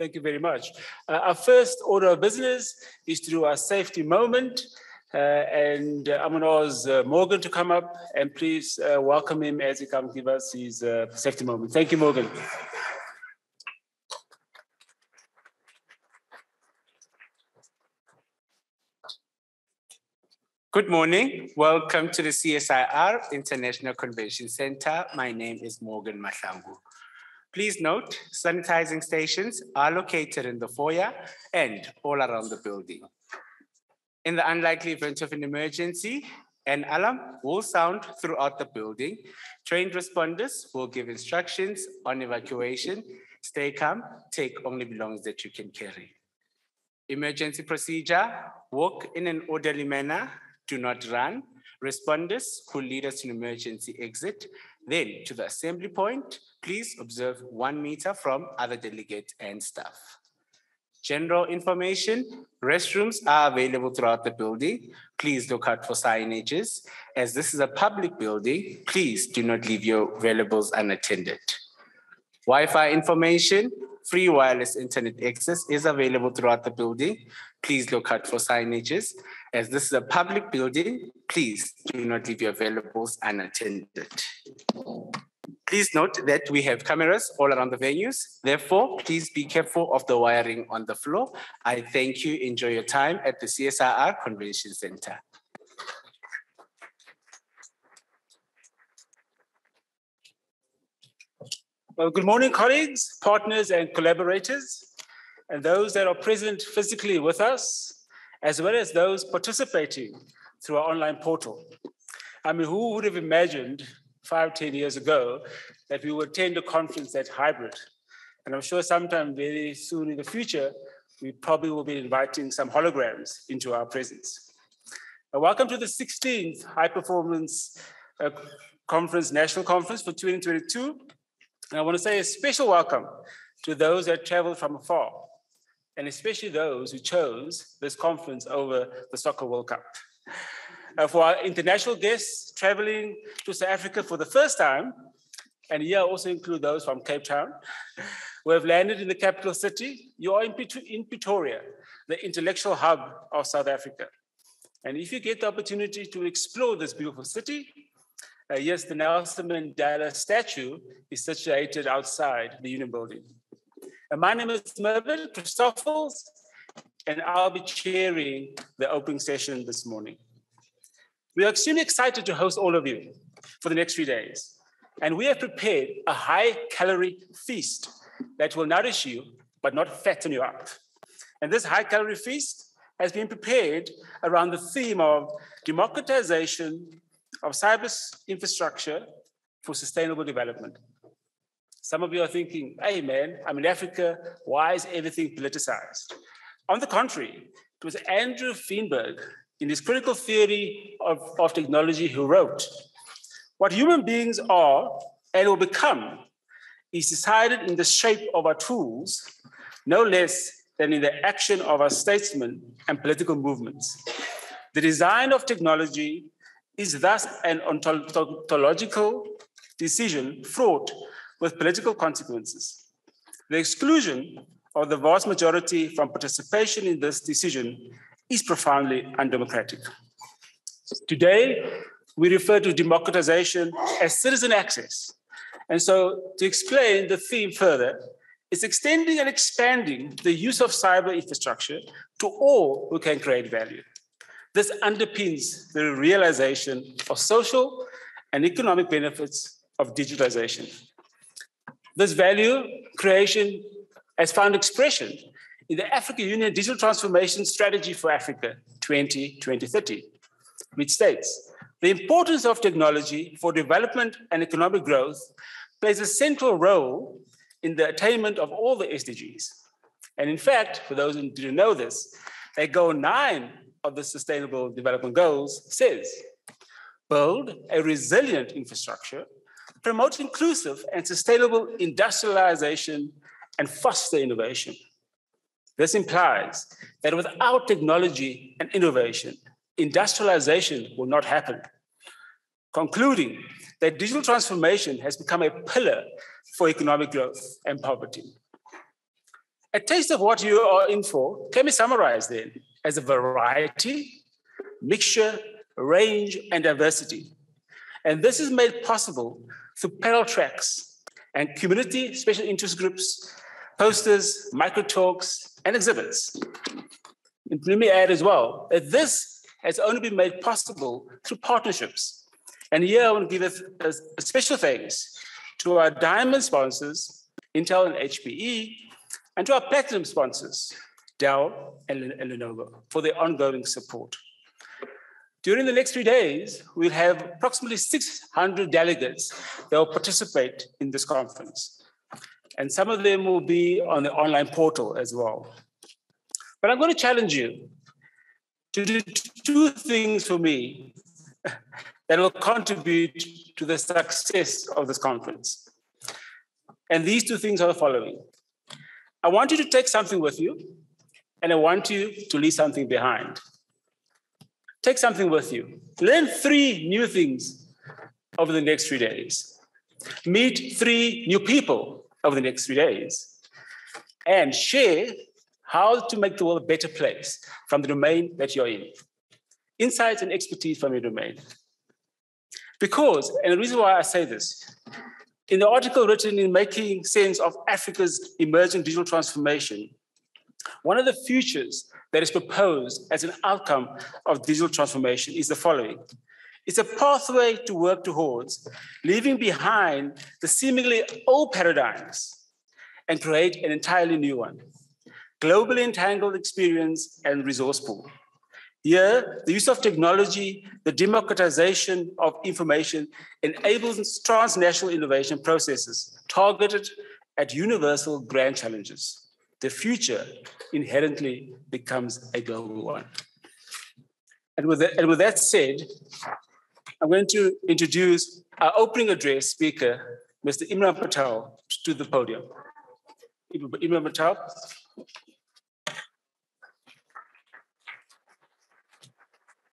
Thank you very much. Uh, our first order of business is to do our safety moment. Uh, and uh, I'm going to ask Morgan to come up and please uh, welcome him as he comes give us his uh, safety moment. Thank you, Morgan. Good morning. Welcome to the CSIR International Convention Center. My name is Morgan Mahlangu. Please note, sanitizing stations are located in the foyer and all around the building. In the unlikely event of an emergency, an alarm will sound throughout the building. Trained responders will give instructions on evacuation. Stay calm, take only belongings that you can carry. Emergency procedure, walk in an orderly manner do not run. Responders who lead us to an emergency exit. Then to the assembly point, please observe one meter from other delegates and staff. General information, restrooms are available throughout the building. Please look out for signages. As this is a public building, please do not leave your valuables unattended. Wi-Fi information, free wireless internet access is available throughout the building. Please look out for signages. As this is a public building, please do not leave your valuables unattended. Please note that we have cameras all around the venues. Therefore, please be careful of the wiring on the floor. I thank you. Enjoy your time at the CSIR Convention Center. Well, good morning, colleagues, partners, and collaborators, and those that are present physically with us as well as those participating through our online portal. I mean, who would have imagined five, ten years ago that we would attend a conference that's hybrid? And I'm sure sometime very soon in the future, we probably will be inviting some holograms into our presence. Welcome to the 16th High Performance uh, Conference, National Conference for 2022. And I want to say a special welcome to those that traveled from afar and especially those who chose this conference over the Soccer World Cup. Uh, for our international guests traveling to South Africa for the first time, and here I also include those from Cape Town, who have landed in the capital city, you are in, in Pretoria, the intellectual hub of South Africa. And if you get the opportunity to explore this beautiful city, uh, yes, the Nelson Mandela statue is situated outside the Union Building. Uh, my name is Mervyn Christoffels, and I'll be chairing the opening session this morning. We are extremely excited to host all of you for the next few days. And we have prepared a high calorie feast that will nourish you, but not fatten you up. And this high calorie feast has been prepared around the theme of democratization of cyber infrastructure for sustainable development. Some of you are thinking, hey man, I'm in Africa, why is everything politicized? On the contrary, it was Andrew Feenberg in his critical theory of, of technology who wrote, what human beings are and will become is decided in the shape of our tools, no less than in the action of our statesmen and political movements. The design of technology is thus an ontological decision fraught with political consequences. The exclusion of the vast majority from participation in this decision is profoundly undemocratic. Today, we refer to democratization as citizen access. And so, to explain the theme further, it's extending and expanding the use of cyber infrastructure to all who can create value. This underpins the realization of social and economic benefits of digitization. This value creation has found expression in the African Union Digital Transformation Strategy for Africa 2020-30, which states, the importance of technology for development and economic growth plays a central role in the attainment of all the SDGs. And in fact, for those who didn't know this, a goal nine of the Sustainable Development Goals says, build a resilient infrastructure promote inclusive and sustainable industrialization and foster innovation. This implies that without technology and innovation, industrialization will not happen. Concluding that digital transformation has become a pillar for economic growth and poverty. A taste of what you are in for can be summarized then as a variety, mixture, range, and diversity. And this is made possible through panel tracks and community special interest groups, posters, micro talks, and exhibits. And let me add as well that this has only been made possible through partnerships. And here I want to give a, a, a special thanks to our diamond sponsors, Intel and HPE, and to our platinum sponsors, Dell and, and Lenovo, for their ongoing support. During the next three days, we'll have approximately 600 delegates that will participate in this conference. And some of them will be on the online portal as well. But I'm going to challenge you to do two things for me that will contribute to the success of this conference. And these two things are the following. I want you to take something with you, and I want you to leave something behind. Take something with you. Learn three new things over the next three days. Meet three new people over the next three days. And share how to make the world a better place from the domain that you're in. Insights and expertise from your domain. Because, and the reason why I say this, in the article written in Making Sense of Africa's Emerging Digital Transformation, one of the futures that is proposed as an outcome of digital transformation is the following. It's a pathway to work towards leaving behind the seemingly old paradigms and create an entirely new one. Globally entangled experience and resource pool. Here, the use of technology, the democratization of information enables transnational innovation processes targeted at universal grand challenges the future inherently becomes a global one. And with, that, and with that said, I'm going to introduce our opening address speaker, Mr. Imran Patel, to the podium. Imran Patel.